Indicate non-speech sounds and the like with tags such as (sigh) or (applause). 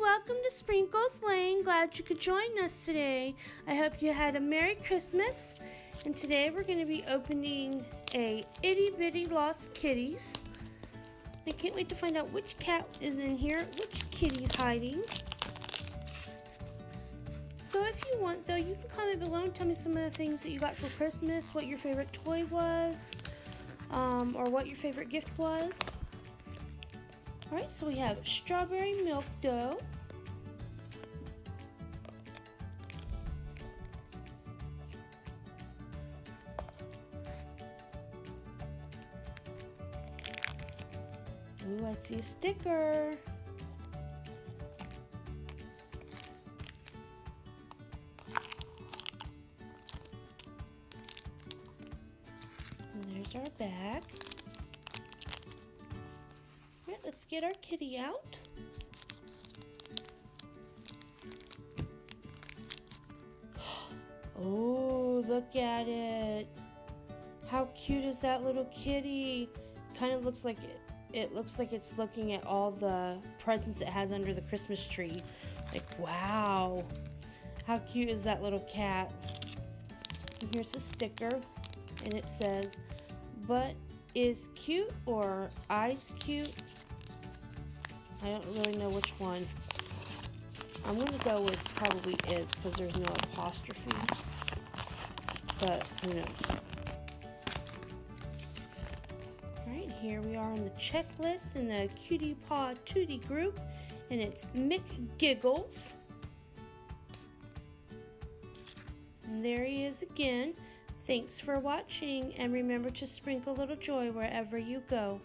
welcome to Sprinkles Lane. Glad you could join us today. I hope you had a Merry Christmas. And today we're going to be opening a Itty Bitty Lost Kitties. I can't wait to find out which cat is in here, which kitty's hiding. So if you want though, you can comment below and tell me some of the things that you got for Christmas, what your favorite toy was, um, or what your favorite gift was. Alright, so we have strawberry milk dough. Ooh, I see a sticker. And there's our bag. Let's get our kitty out. (gasps) Oh, look at it. How cute is that little kitty? Kind of looks like it, it looks like it's looking at all the presents it has under the Christmas tree. Like, wow. How cute is that little cat? And here's a sticker, and it says, but is cute or eyes cute? I don't really know which one. I'm going to go with probably is because there's no apostrophe. But who knows? Alright, here we are on the checklist in the Cutie Paw Tootie group. And it's Mick Giggles. And there he is again. Thanks for watching and remember to sprinkle a little joy wherever you go.